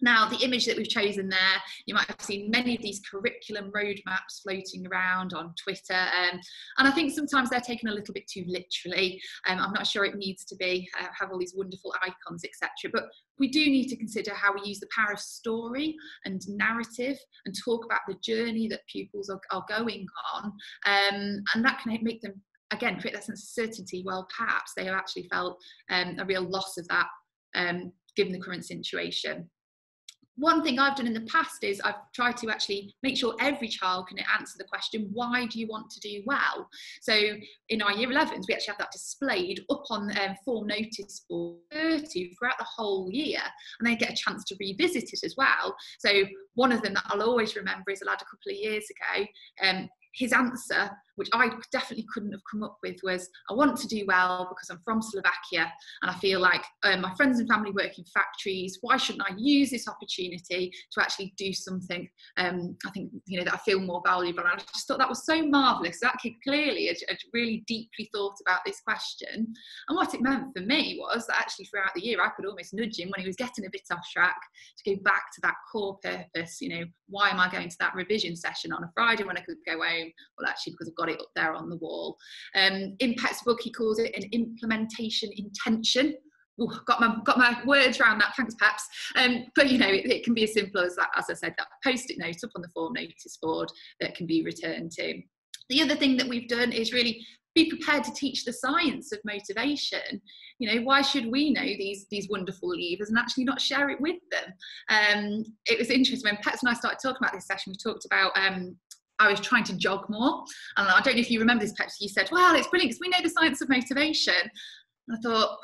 S2: now, the image that we've chosen there, you might have seen many of these curriculum roadmaps floating around on Twitter. Um, and I think sometimes they're taken a little bit too literally. Um, I'm not sure it needs to be, uh, have all these wonderful icons, etc. But we do need to consider how we use the power of story and narrative and talk about the journey that pupils are, are going on. Um, and that can make them, again, create that sense of certainty. Well, perhaps they have actually felt um, a real loss of that um, given the current situation. One thing I've done in the past is I've tried to actually make sure every child can answer the question, why do you want to do well? So in our year 11s, we actually have that displayed up on um, form notice board 30 throughout the whole year, and they get a chance to revisit it as well. So one of them that I'll always remember is a lad a couple of years ago. Um, his answer, which I definitely couldn't have come up with, was I want to do well because I'm from Slovakia and I feel like um, my friends and family work in factories. Why shouldn't I use this opportunity to actually do something? Um, I think, you know, that I feel more valuable. And I just thought that was so marvellous. That kid clearly had, had really deeply thought about this question. And what it meant for me was that actually throughout the year, I could almost nudge him when he was getting a bit off track to go back to that core purpose. You know, why am I going to that revision session on a Friday when I could go home? well actually because I've got it up there on the wall. Um, Impact's book, he calls it an implementation intention. Ooh, got my got my words around that. Thanks, Peps. Um, but you know, it, it, can be as simple as that. As I said, that post-it note up on the form notice board that can be returned to. The other thing that we've done is really be prepared to teach the science of motivation. You know, why should we know these these wonderful levers and actually not share it with them? Um, it was interesting when Peps and I started talking about this session. We talked about um, I was trying to jog more. And I don't know if you remember this, Pepsi, you said, well, it's brilliant because we know the science of motivation. And I thought,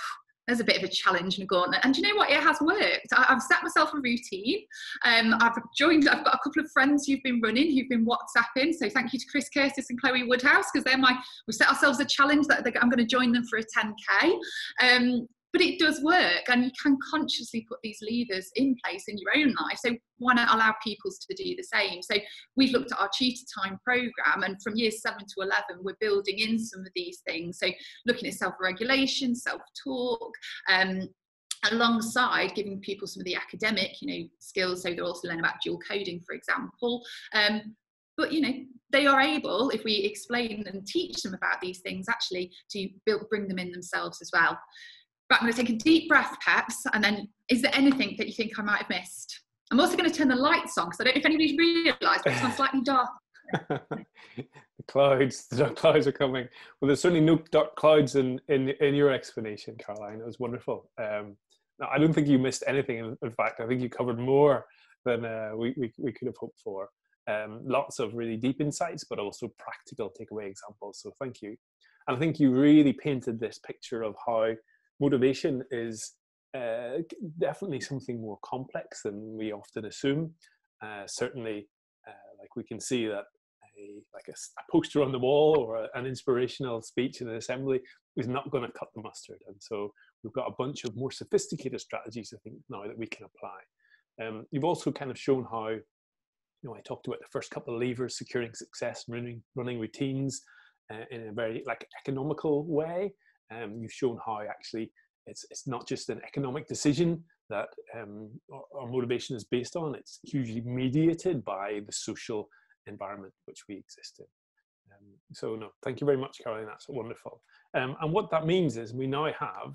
S2: there's a bit of a challenge and a gauntlet. And you know what? It has worked. I, have set myself a routine. Um, I've joined, I've got a couple of friends who've been running, who've been WhatsApping. So thank you to Chris Curtis and Chloe Woodhouse because they're my, we set ourselves a challenge that I'm going to join them for a 10K. Um, but it does work and you can consciously put these levers in place in your own life. So why not allow pupils to do the same? So we've looked at our tutor time program and from years 7 to 11 we're building in some of these things. So looking at self-regulation self-talk um, alongside giving people some of the academic you know skills so they're also learning about dual coding for example. Um, but you know they are able if we explain and teach them about these things actually to build, bring them in themselves as well Right, I'm going to take a deep breath, perhaps, and then is there anything that you think I might have missed? I'm also going to turn the lights on because I don't know if anybody's realised, but it's slightly dark. *laughs*
S1: the clouds, *laughs* the dark clouds are coming. Well, there's certainly no dark clouds in, in, in your explanation, Caroline. It was wonderful. Um, I don't think you missed anything. In, in fact, I think you covered more than uh, we, we, we could have hoped for. Um, lots of really deep insights, but also practical takeaway examples. So thank you. And I think you really painted this picture of how motivation is uh, definitely something more complex than we often assume. Uh, certainly, uh, like we can see that a, like a, a, poster on the wall or a, an inspirational speech in an assembly is not going to cut the mustard. And so we've got a bunch of more sophisticated strategies, I think, now that we can apply. Um, you've also kind of shown how, you know, I talked about the first couple of levers, securing success, running, running routines uh, in a very like economical way. Um, you've shown how actually it's, it's not just an economic decision that um, our, motivation is based on, it's hugely mediated by the social environment which we exist in. Um, so no, thank you very much, Caroline, that's wonderful. Um, and what that means is we now have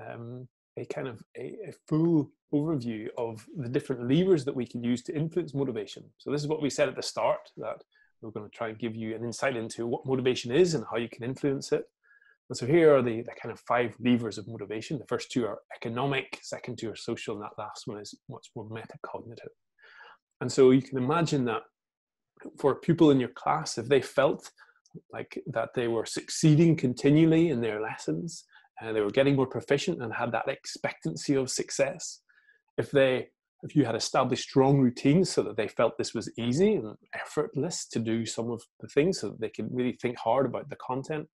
S1: um, a kind of a, a full overview of the different levers that we can use to influence motivation. So this is what we said at the start, that we're going to try and give you an insight into what motivation is and how you can influence it. And so here are the, the kind of five levers of motivation. The first two are economic, second two are social, and that last one is much more metacognitive. And so you can imagine that for a pupil in your class, if they felt like that they were succeeding continually in their lessons, and uh, they were getting more proficient and had that expectancy of success, if they if you had established strong routines so that they felt this was easy and effortless to do some of the things so that they could really think hard about the content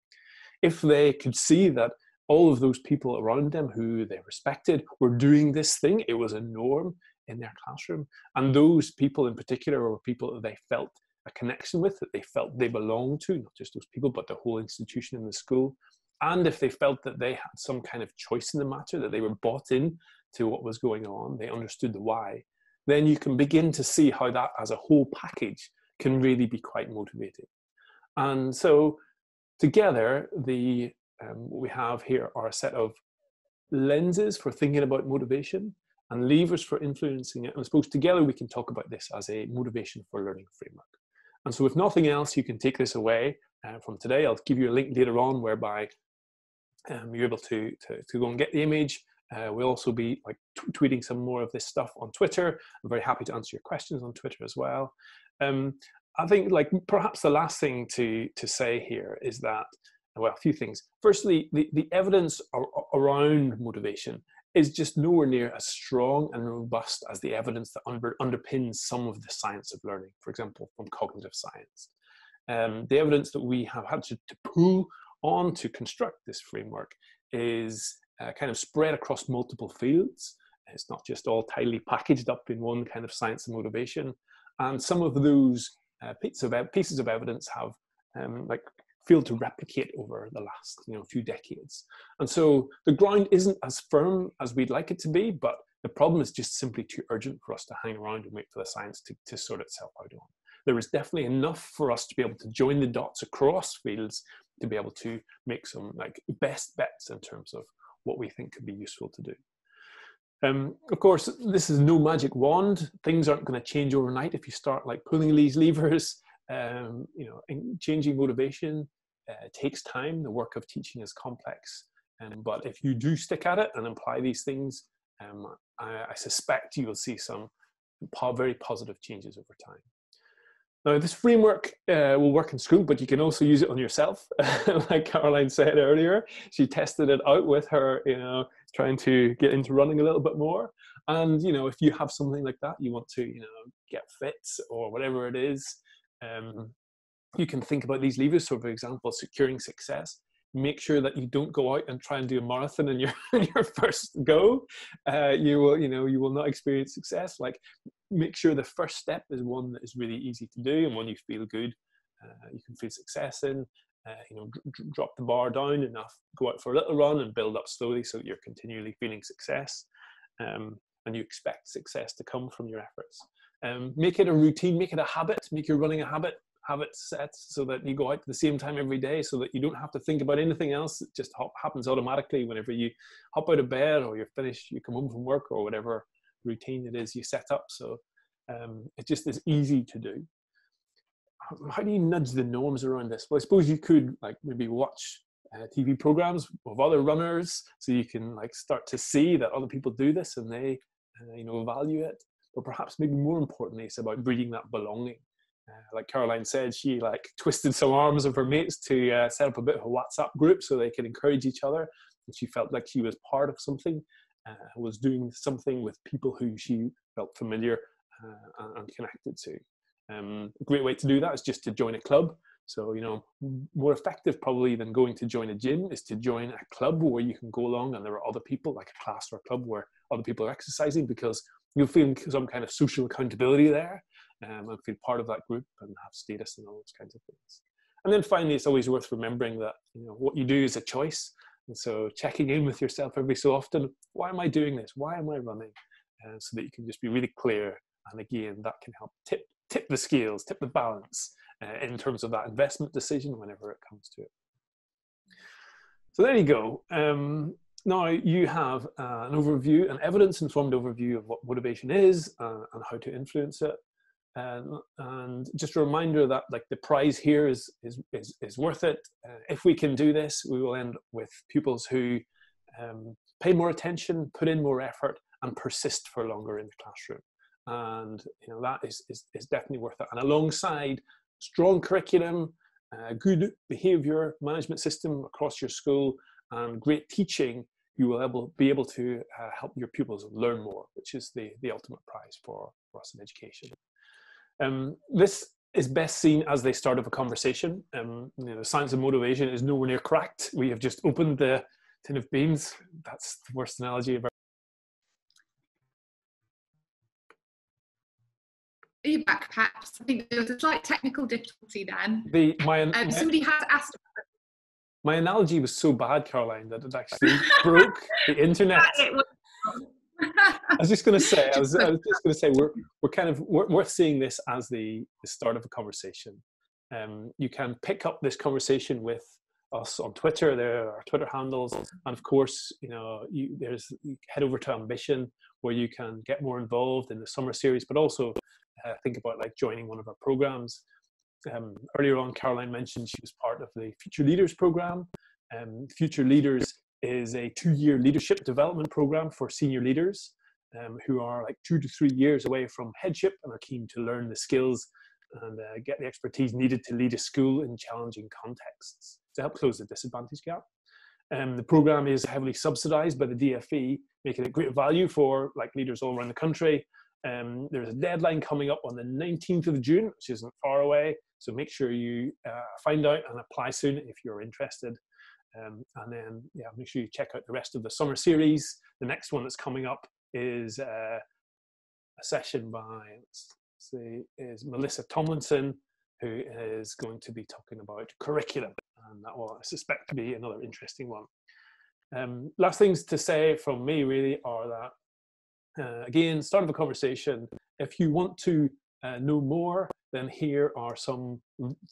S1: if they could see that all of those people around them who they respected were doing this thing, it was a norm in their classroom. And those people in particular were people that they felt a connection with, that they felt they belonged to, not just those people, but the whole institution in the school. And if they felt that they had some kind of choice in the matter, that they were bought in to what was going on, they understood the why, then you can begin to see how that as a whole package can really be quite motivating. And so Together, the um, what we have here are a set of lenses for thinking about motivation and levers for influencing it. And I suppose together we can talk about this as a motivation for learning framework. And so if nothing else, you can take this away uh, from today. I'll give you a link later on whereby um, you're able to, to, to, go and get the image Uh, we'll also be like tweeting some more of this stuff on Twitter. I'm very happy to answer your questions on Twitter as well. Um, I think like perhaps the last thing to to say here is that well, a few things. Firstly, the, the evidence ar- around motivation is just nowhere near as strong and robust as the evidence that under, underpins some of the science of learning, for example, from cognitive science. Um, the evidence that we have had to, to pull on to construct this framework is uh, kind of spread across multiple fields. It's not just all tightly packaged up in one kind of science and motivation. And some of those uh, pieces, of, pieces of evidence have um, like failed to replicate over the last you know few decades. And so the ground isn't as firm as we'd like it to be, but the problem is just simply too urgent for us to hang around and wait for the science to, to sort itself out on. There is definitely enough for us to be able to join the dots across fields to be able to make some like best bets in terms of what we think could be useful to do. Um, of course, this is no magic wand. Things aren't going to change overnight if you start like pulling these *laughs* levers. Um, you know, changing motivation uh, takes time. The work of teaching is complex. Um, but if you do stick at it and apply these things, um, I, I, suspect you will see some po very positive changes over time. Now, this framework uh, will work in school, but you can also use it on yourself. *laughs* like Caroline said earlier, she tested it out with her, you know, trying to get into running a little bit more. And, you know, if you have something like that, you want to, you know, get fit or whatever it is, um, you can think about these levers. So, for example, securing success. Make sure that you don't go out and try and do a marathon in your *laughs* in your first go. Uh, you will, you know, you will not experience success. Like, make sure the first step is one that is really easy to do and one you feel good. Uh, you can feel success in. Uh, you know, drop the bar down enough, go out for a little run and build up slowly so you're continually feeling success. Um, and you expect success to come from your efforts. Um, make it a routine, make it a habit, make your running a habit have it set so that you go out at the same time every day so that you don't have to think about anything else. It just happens automatically whenever you hop out of bed or you're finished, you come home from work or whatever routine it is you set up. So um, it just is easy to do. How do you nudge the norms around this? Well, I suppose you could like maybe watch uh, TV programs of other runners so you can like start to see that other people do this and they uh, you know value it. But perhaps maybe more importantly, it's about breeding that belonging uh, like Caroline said, she like twisted some arms of her mates to uh, set up a bit of a WhatsApp group so they could encourage each other. And she felt like she was part of something, uh, was doing something with people who she felt familiar uh, and connected to. Um, a great way to do that is just to join a club. So, you know, more effective probably than going to join a gym is to join a club where you can go along and there are other people, like a class or a club where other people are exercising because you'll feel some kind of social accountability there um, and feel part of that group and have status and all those kinds of things. And then finally, it's always worth remembering that you know what you do is a choice. And so checking in with yourself every so often, why am I doing this? Why am I running? Uh, so that you can just be really clear. And again, that can help tip tip the scales, tip the balance uh, in terms of that investment decision whenever it comes to it. So there you go. Um, now you have uh, an overview, an evidence-informed overview of what motivation is uh, and how to influence it. Um, and just a reminder that like the prize here is is is, is worth it. Uh, if we can do this, we will end with pupils who um, pay more attention, put in more effort, and persist for longer in the classroom. And you know that is is, is definitely worth it. And alongside strong curriculum, uh, good behaviour management system across your school, and great teaching, you will able, be able to uh, help your pupils learn more, which is the, the ultimate prize for, for us in education. Um, this is best seen as the start of a conversation. Um, you know, the science of motivation is nowhere near cracked. We have just opened the tin of beans. That's the worst analogy ever.
S2: Are you back, perhaps? I think there was a slight technical difficulty then.
S1: The, my, um,
S2: my, somebody has asked.
S1: My analogy was so bad, Caroline, that it actually *laughs* broke the internet. *laughs* I was just going to say, I was, I was just going to say, we're, we're kind of, we're, we're seeing this as the, the start of a conversation. Um, you can pick up this conversation with us on Twitter. There are our Twitter handles, and of course, you know, you, there's you head over to Ambition where you can get more involved in the summer series, but also uh, think about like joining one of our programs. Um, earlier on, Caroline mentioned she was part of the Future Leaders program. Um, Future Leaders is a two-year leadership development program for senior leaders um, who are like two to three years away from headship and are keen to learn the skills and uh, get the expertise needed to lead a school in challenging contexts to help close the disadvantage gap. Um, the program is heavily subsidized by the DFE, making it great value for like leaders all around the country. Um, there's a deadline coming up on the 19th of June, which isn't far away. So make sure you uh, find out and apply soon if you're interested. Um, and then, yeah, make sure you check out the rest of the summer series. The next one that's coming up is uh, a session by, let's see, is Melissa Tomlinson, who is going to be talking about curriculum. And that will, I suspect, be another interesting one. Um, last things to say from me really are that, uh, again, start of a conversation. If you want to uh, know more, then here are some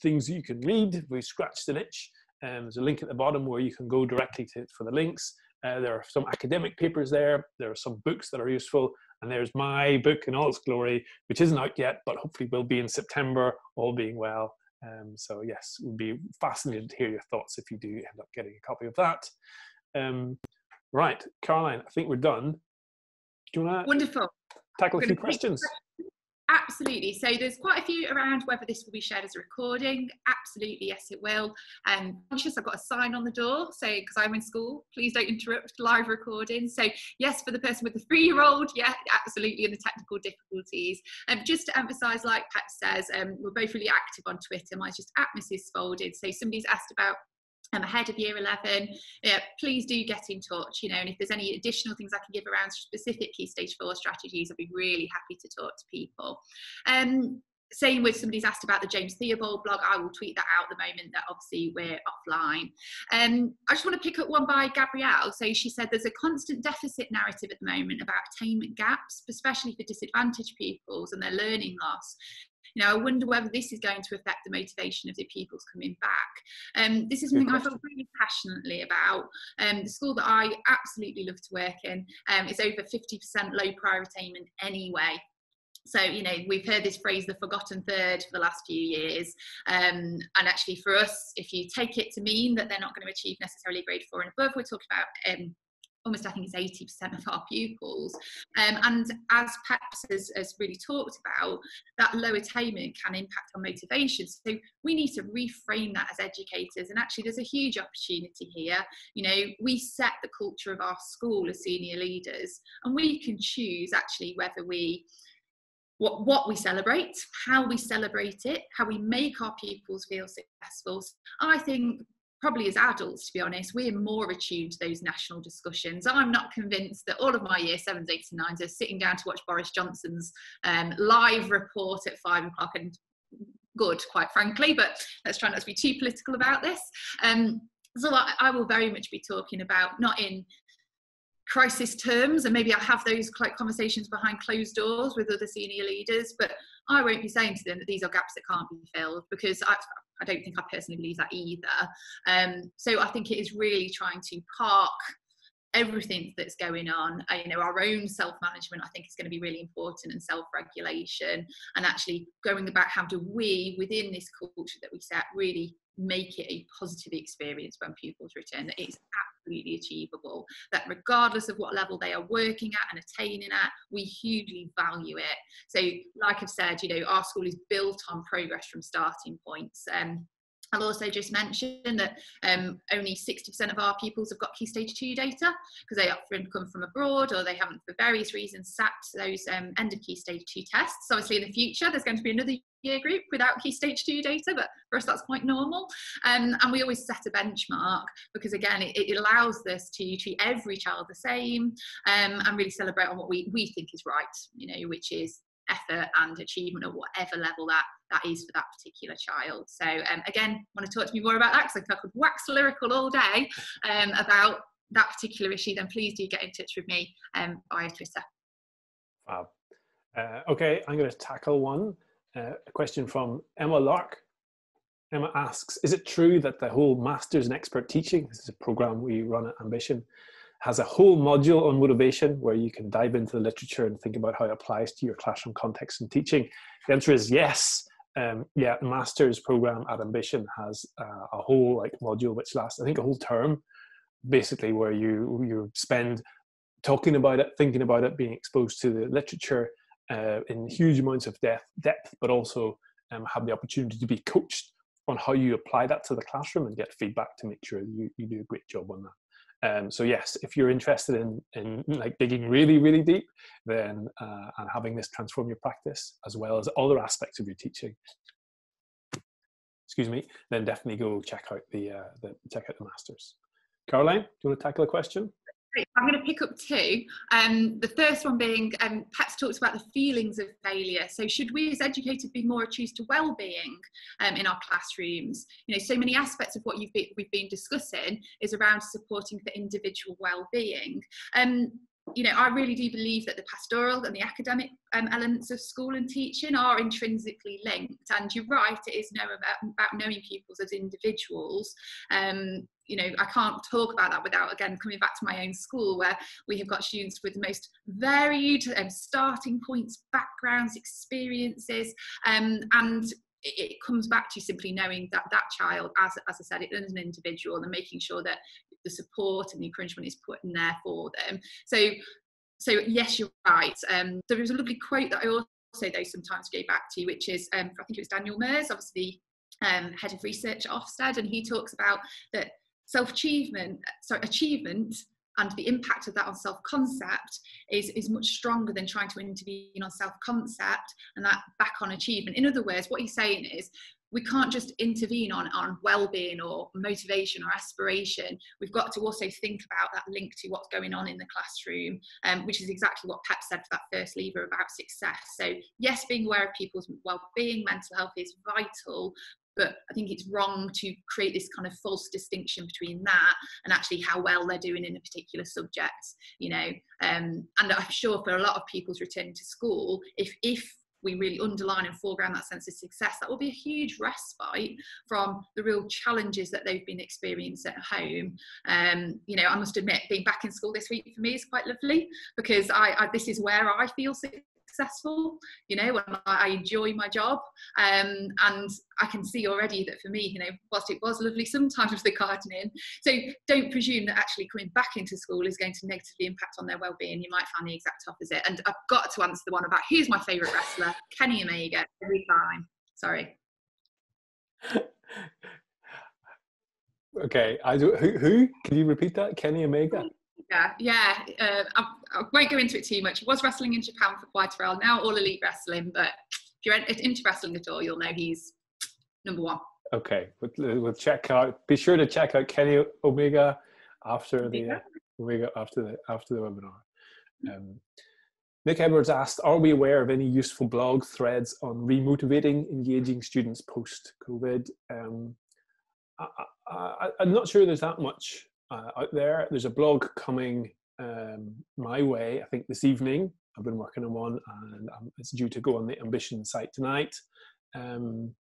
S1: things you can read. We scratched an itch. Um, there's a link at the bottom where you can go directly to for the links. Uh, there are some academic papers there. There are some books that are useful. And there's my book in all its glory, which isn't out yet, but hopefully will be in September, all being well. Um, so yes, would be fascinated to hear your thoughts if you do end up getting a copy of that. Um, right, Caroline, I think we're done. Do you want to
S2: Wonderful.
S1: tackle a few questions?
S2: Absolutely. So there's quite a few around whether this will be shared as a recording. Absolutely, yes, it will. Um, conscious, I've got a sign on the door saying because I'm in school, please don't interrupt live recording. So yes, for the person with the three-year-old, yeah, absolutely, and the technical difficulties. Um, just to emphasise, like Peps says, um, we're both really active on Twitter. Mine's just at Mrs. Folded. So somebody's asked about um, ahead of year 11 yeah, please do get in touch you know and if there's any additional things i can give around specific key stage four strategies i'd be really happy to talk to people um, same with somebody's asked about the James Theobald blog, I will tweet that out the moment that obviously we're offline. Um, I just want to pick up one by Gabrielle. So she said there's a constant deficit narrative at the moment about attainment gaps, especially for disadvantaged pupils and their learning loss. You know, I wonder whether this is going to affect the motivation of the pupils coming back. Um, this is something I feel really passionately about. Um, the school that I absolutely love to work in um, is over 50% low prior attainment anyway. So, you know, we've heard this phrase, the forgotten third, for the last few years. Um, and actually, for us, if you take it to mean that they're not going to achieve necessarily grade four and above, we're talking about um, almost I think it's 80% of our pupils. Um, and as Peps has, has, really talked about, that low attainment can impact on motivation. So we need to reframe that as educators. And actually, there's a huge opportunity here. You know, we set the culture of our school as senior leaders, and we can choose actually whether we what, what we celebrate, how we celebrate it, how we make our pupils feel successful. I think probably as adults, to be honest, we're more attuned to those national discussions. I'm not convinced that all of my year sevens, eights, and nines are sitting down to watch Boris Johnson's um, live report at five o'clock and good, quite frankly, but let's try not to be too political about this. Um, so I, I will very much be talking about not in crisis terms and maybe i have those conversations behind closed doors with other senior leaders but i won't be saying to them that these are gaps that can't be filled because I, I don't think I personally believe that either. Um, so I think it is really trying to park everything that's going on uh, you know our own self-management i think is going to be really important and self-regulation and actually going about how do we within this culture that we set really make it a positive experience when pupils return that it's absolutely achievable. That regardless of what level they are working at and attaining at we hugely value it. So like i've said you know our school is built on progress from starting points um, I'll also just mention that um, only 60% of our pupils have got Key Stage 2 data because they often come from abroad or they haven't, for various reasons, sat those um, end of Key Stage 2 tests. So obviously in the future, there's going to be another year group without Key Stage 2 data, but for us that's quite normal. Um, and we always set a benchmark because again, it, it, allows us to treat every child the same um, and really celebrate on what we, we think is right, you know, which is effort and achievement at whatever level that that is for that particular child. So um, again, want to talk to me more about that because I could wax lyrical all day um, about that particular issue, then please do get in touch with me um, via Twitter.
S1: Wow. Uh, okay, I'm going to tackle one. Uh, a question from Emma Lark. Emma asks, is it true that the whole Masters in Expert Teaching, this is a program we run at Ambition, has a whole module on motivation where you can dive into the literature and think about how it applies to your classroom context and teaching? The answer is yes. Um, yeah, master's program at Ambition has uh, a whole like module which lasts, I think, a whole term, basically where you you spend talking about it, thinking about it, being exposed to the literature uh, in huge amounts of depth, depth but also um, have the opportunity to be coached on how you apply that to the classroom and get feedback to make sure you, you do a great job on that. Um, so yes, if you're interested in in like digging really really deep, then uh, and having this transform your practice as well as other aspects of your teaching, excuse me, then definitely go check out the, uh, the check out the masters. Caroline, do you want to tackle a question?
S2: I'm going to pick up two. Um, the first one being, um, Peps talks about the feelings of failure. So, should we as educators be more attuned to well-being um, in our classrooms? You know, so many aspects of what you've we've been discussing is around supporting the individual well-being. Um, you know, I really do believe that the pastoral and the academic um, elements of school and teaching are intrinsically linked. And you're right, it is know about, about knowing people as individuals. Um, you know, I can't talk about that without, again, coming back to my own school where we have got students with the most varied um, starting points, backgrounds, experiences, um, and it, comes back to simply knowing that that child, as, as I said, it is an individual and making sure that the support and the encouragement is put in there for them. So, so yes, you're right. Um, there was a lovely quote that I also though sometimes go back to, which is um, I think it was Daniel Muijs, obviously um, head of research at Ofsted, and he talks about that self achievement, sorry, achievement and the impact of that on self-concept is, is much stronger than trying to intervene on self-concept and that back on achievement. In other words, what he's saying is we can't just intervene on, on well-being or motivation or aspiration we've got to also think about that link to what's going on in the classroom um, which is exactly what pep said for that first lever about success so yes being aware of people's well-being mental health is vital but I think it's wrong to create this kind of false distinction between that and actually how well they're doing in a particular subject, you know. Um, and I'm sure for a lot of pupils returning to school, if if we really underline and foreground that sense of success, that will be a huge respite from the real challenges that they've been experiencing at home. Um, you know, I must admit, being back in school this week for me is quite lovely because I, I this is where I feel successful you know and I enjoy my job. Um, and I can see already that for me you know whilst it was lovely sometimes the gardening so don't presume that actually coming back into school is going to negatively impact on their well-being. You might find the exact opposite. And I've got to answer the one about who's my favourite wrestler Kenny Omega every time. Sorry. *laughs*
S1: Okay I do, who, who? Can you repeat that? Kenny Omega
S2: yeah, yeah. Uh, I, I, won't go into it too much. He was wrestling in Japan for quite a while. Now all elite wrestling, but if you're into wrestling at all, you'll know he's number one.
S1: Okay, we'll, we'll check out. Be sure to check out Kenny Omega after the uh, Omega after the after the webinar. Um, Nick Edwards asked, "Are we aware of any useful blog threads on remotivating engaging students post COVID?" Um, I, am not sure there's that much uh, out there. There's a blog coming um, my way, I think this evening. I've been working on one and um, it's due to go on the Ambition site tonight. Um,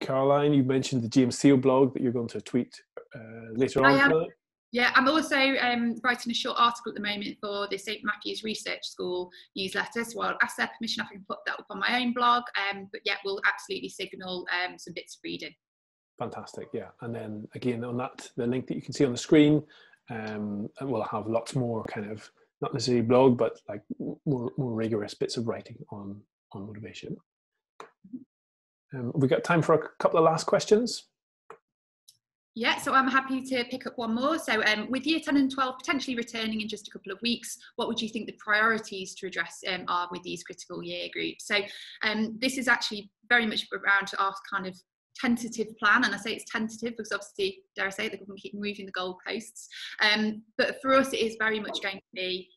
S1: Caroline, you mentioned the James Seal blog that you're going to tweet uh, later I on. Am,
S2: yeah, I'm also um, writing a short article at the moment for the St Matthew's Research School newsletter. So I'll ask their permission if I can put that up on my own blog. Um, but yeah, we'll absolutely signal um, some bits of reading.
S1: Fantastic, yeah. And then again on that, the link that you can see on the screen, um, we'll have lots more kind of not necessarily blog, but like more, more rigorous bits of writing on on motivation. Um, we got time for a couple of last questions.
S2: Yeah, so I'm happy to pick up one more. So, um, with year 10 and 12 potentially returning in just a couple of weeks, what would you think the priorities to address um, are with these critical year groups? So, um, this is actually very much around to our kind of tentative plan, and I say it's tentative because obviously, dare I say, the government keep moving the goalposts. Um, but for us, it is very much going to be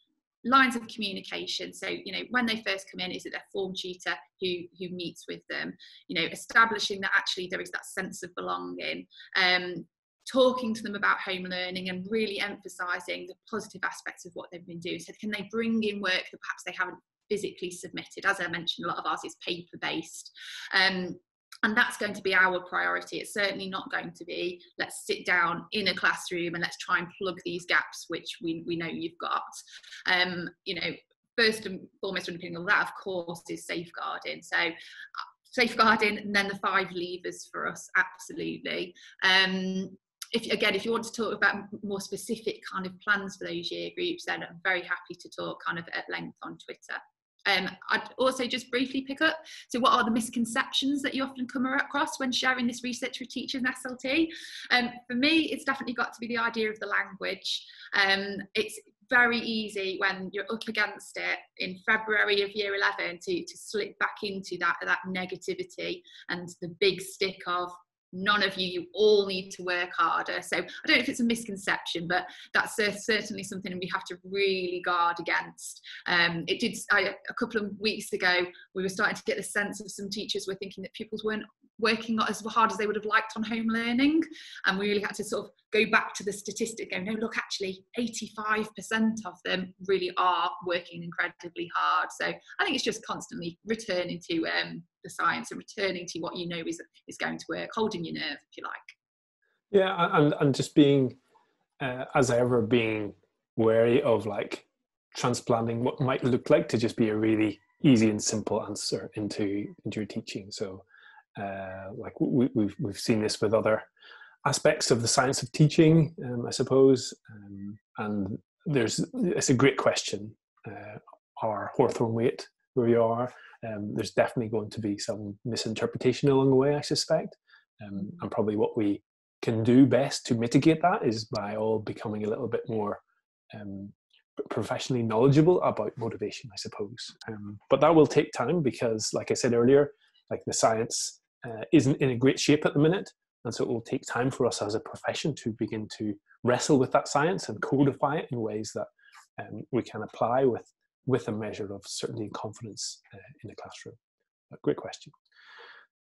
S2: lines of communication. So, you know, when they first come in, is it their form tutor who who meets with them? You know, establishing that actually there is that sense of belonging. Um, talking to them about home learning and really emphasizing the positive aspects of what they've been doing. So, can they bring in work that perhaps they haven't physically submitted? As I mentioned, a lot of ours is paper based. Um, and that's going to be our priority. It's certainly not going to be let's sit down in a classroom and let's try and plug these gaps which we, we know you've got. Um, you know first and foremost underpinning all that of course is safeguarding. So uh, safeguarding and then the five levers for us absolutely. Um, if again, if you want to talk about more specific kind of plans for those year groups, then I'm very happy to talk kind of at length on Twitter. Um, I'd also just briefly pick up. So, what are the misconceptions that you often come across when sharing this research with teachers and SLT? Um, for me, it's definitely got to be the idea of the language. Um, it's very easy when you're up against it in February of year 11 to, to slip back into that, that negativity and the big stick of none of you, you all need to work harder. So I don't know if it's a misconception, but that's certainly something we have to really guard against. Um, it did I, a couple of weeks ago, we were starting to get the sense of some teachers were thinking that pupils weren't working as hard as they would have liked on home learning. And we really had to sort of go back to the statistic, go, no, look, actually 85% of them really are working incredibly hard. So I think it's just constantly returning to um, the science and returning to what you know is, is going to work, holding your nerve, if you like.
S1: Yeah, and, and just being, uh, as ever, being wary of like transplanting what might look like to just be a really easy and simple answer into into your teaching. So uh, like we, we've we've seen this with other aspects of the science of teaching, um, I suppose. Um, and there's it's a great question. Uh, are Hawthorne weight where you are? Um, there's definitely going to be some misinterpretation along the way, I suspect. Um, and probably what we can do best to mitigate that is by all becoming a little bit more um, professionally knowledgeable about motivation, I suppose. Um, but that will take time because, like I said earlier, like the science uh, isn't in a great shape at the minute. And so it will take time for us as a profession to begin to wrestle with that science and codify it in ways that um, we can apply with, with a measure of certainty and confidence uh, in the classroom. But great question.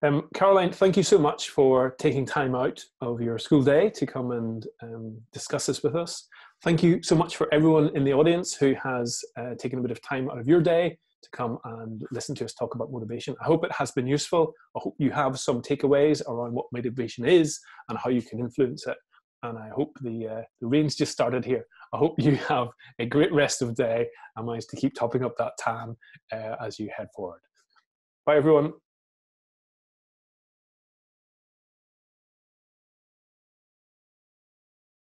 S1: Um, Caroline, thank you so much for taking time out of your school day to come and um, discuss this with us. Thank you so much for everyone in the audience who has uh, taken a bit of time out of your day to come and listen to us talk about motivation. I hope it has been useful. I hope you have some takeaways around what motivation is and how you can influence it. And I hope the, uh, the rain's just started here. I hope you *laughs* have a great rest of the day and manage to keep topping up that tan uh, as you head forward. Bye, everyone.